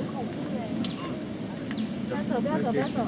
很恐怖哎、走，不走，不走。